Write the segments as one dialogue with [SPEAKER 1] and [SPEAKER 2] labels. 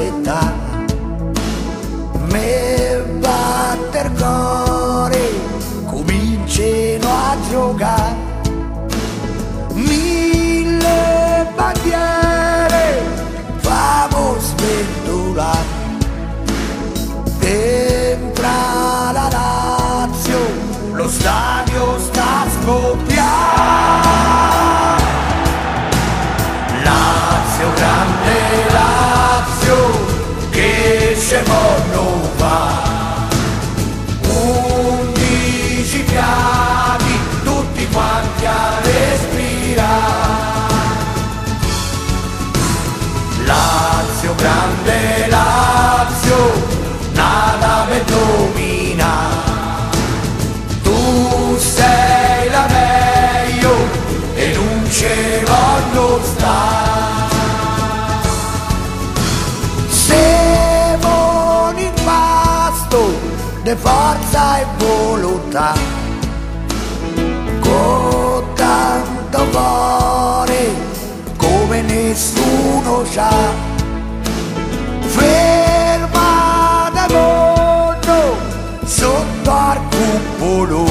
[SPEAKER 1] aspettare me batter cuore cominciano a giocare. di forza e volontà con tanto cuore come nessuno sa. Fermata mondo sotto al cupolo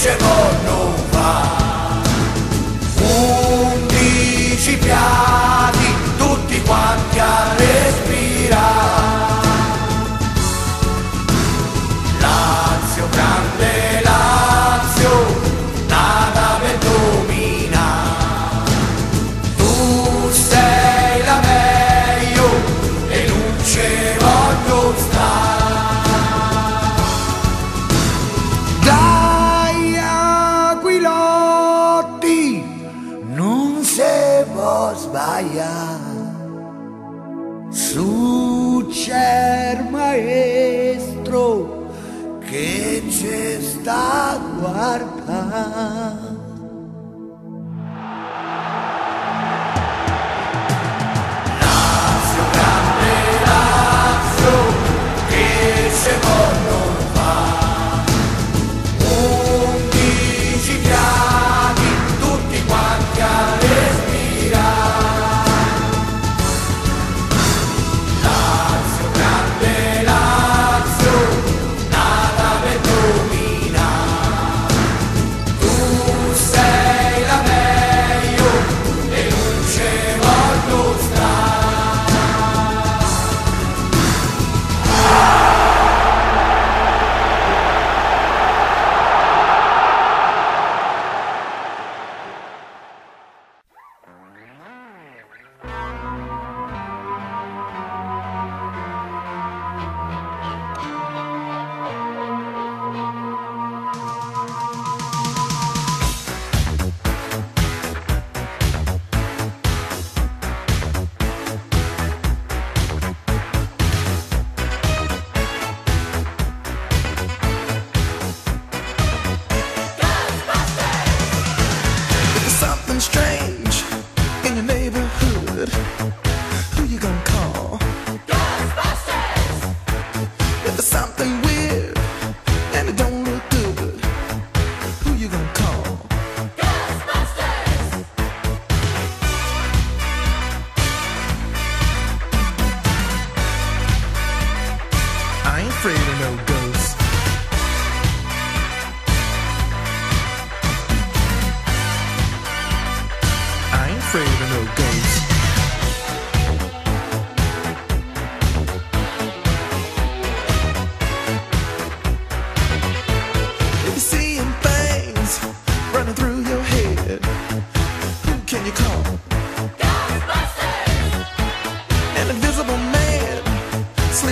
[SPEAKER 1] chegou. però sbaglia. Su c'è maestro che ci sta
[SPEAKER 2] guardando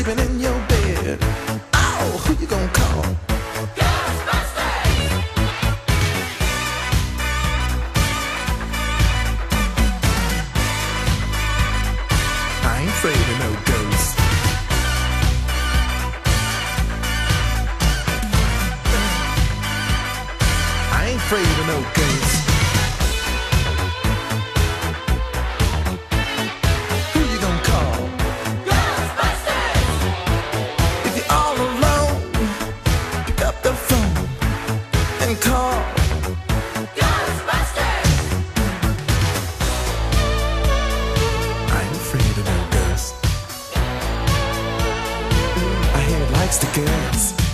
[SPEAKER 2] sleeping in your bed. Oh, who you gonna call? Ghostbusters! I ain't afraid of no ghosts. I ain't afraid of no ghosts. likes.